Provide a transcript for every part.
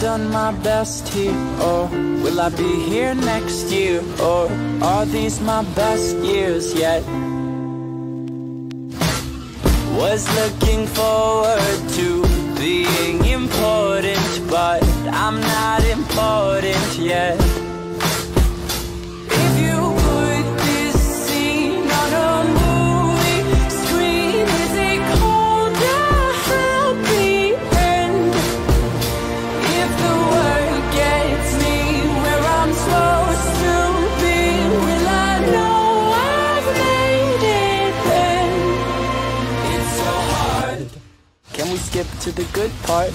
Done my best here, or will I be here next year, or are these my best years yet? Was looking forward to being important, but I'm not important yet. Skip to the good part?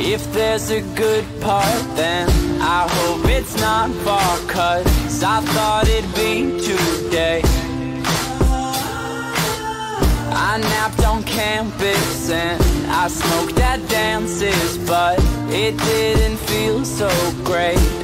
If there's a good part, then I hope it's not far Cause I thought it'd be today I napped on campus and I smoked at dances But it didn't feel so great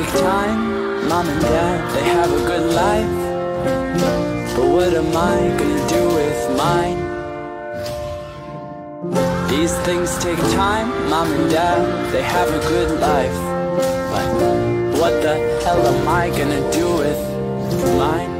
Take time, mom and dad, they have a good life. But what am I gonna do with mine? These things take time, mom and dad, they have a good life. But what the hell am I gonna do with mine?